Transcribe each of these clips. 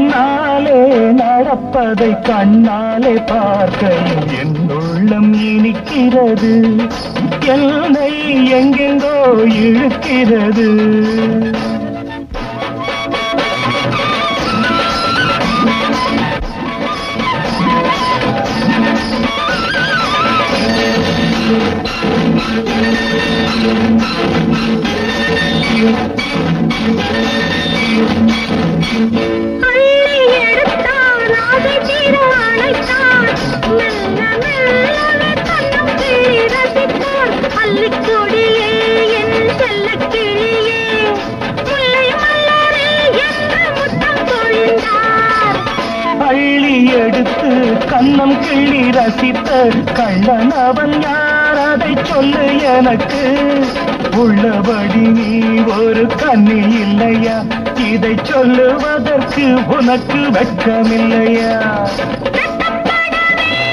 சொன்னாலே நடப்பதை கண்ணாலே பார்க்கையில் என் உள்ளம் இனிக்கிறது என்னை எங்கெங்கோ இழுக்கிறது Thank you. எடுத்து கண்ணம் கிள்ளி ரசித்த கண்ணன் அவன் யார்? அதை சொல்லு எனக்கு. உள்ளபடி நீ ஒரு கண்ணி இல்லையா? இதை சொல்லுவதற்கு உனக்கு வெட்கமில்லையா?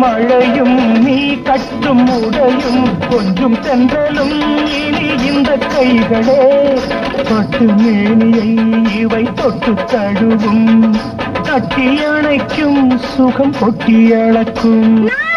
மழையும் நீ கட்டும் உடையும் கொஞ்சம் சென்றலும் இனி இந்த கைகளே. தொட்டு மேனியை இவை தொட்டு தழுவும். தட்டி அணைக்கும் சுகம் கொட்டி அளக்கும். நாம்